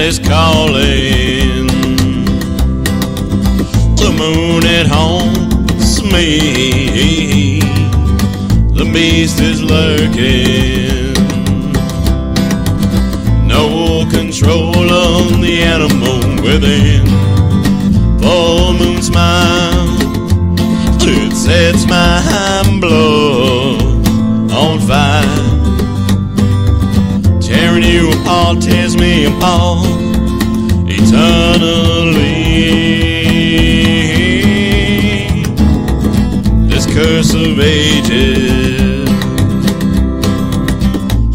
is calling. The moon it haunts me. The beast is lurking. No control on the animal within. Tearing you apart, tears me apart eternally. This curse of ages,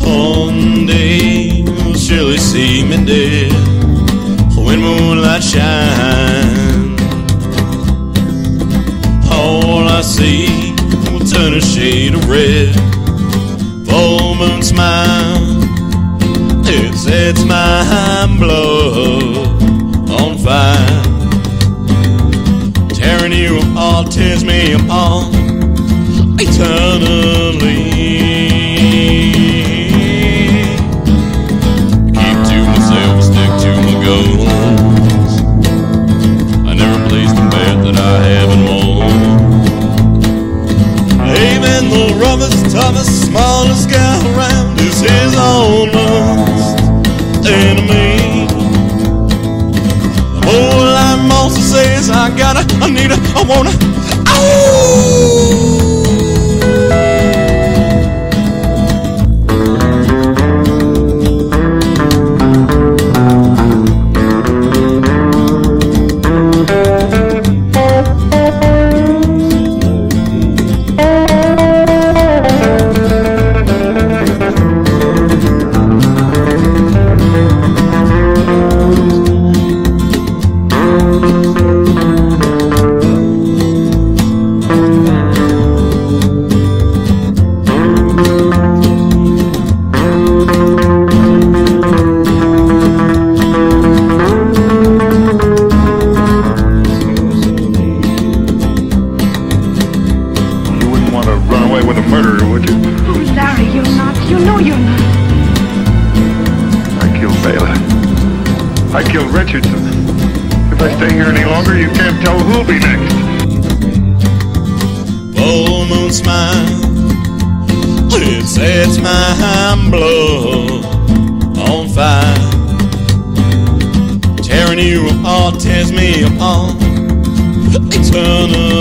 one day will surely see me dead when moonlight shines. All I see will turn a shade of red. Tears me apart eternally. Keep to myself, stick to my guns. I never placed a bet that I haven't won. Even the roughest, toughest, monster says I gotta, I need a, I wanna. I killed Richardson. If I stay here any longer, you can't tell who'll be next. Oh, Full moon smile, it sets my blood on fire. Tearing you apart, tears me apart eternally.